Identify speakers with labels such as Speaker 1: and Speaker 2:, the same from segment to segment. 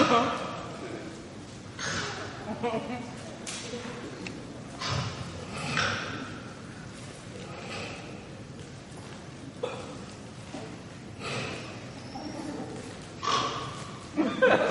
Speaker 1: Ha ha ha.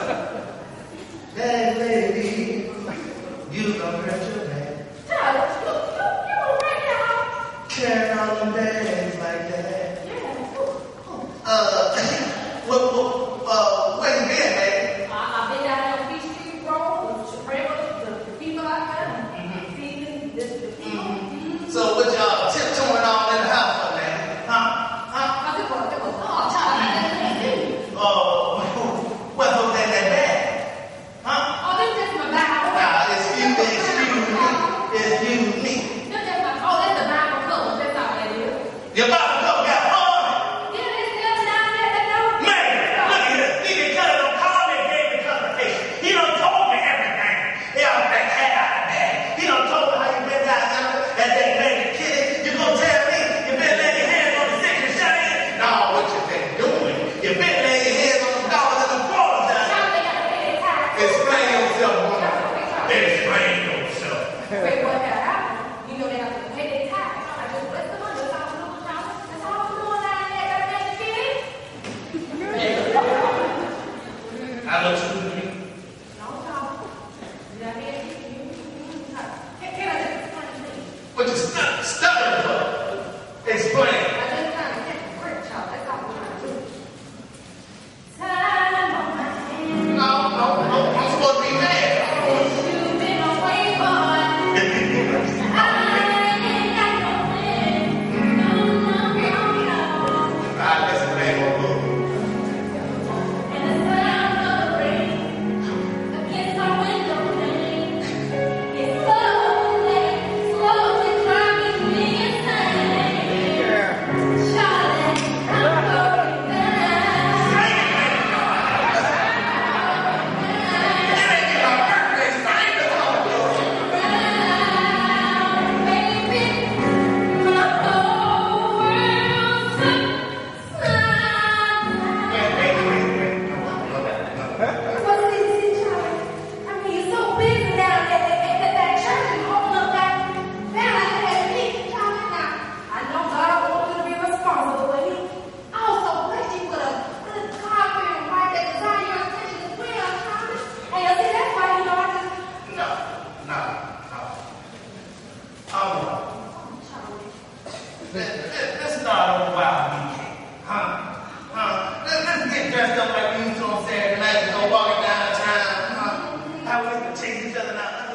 Speaker 1: Let's start not on wild weekend. Huh? Huh? Let, let's get dressed up like we used to on Saturday night and go walking downtown. Huh? How we can chase each other now.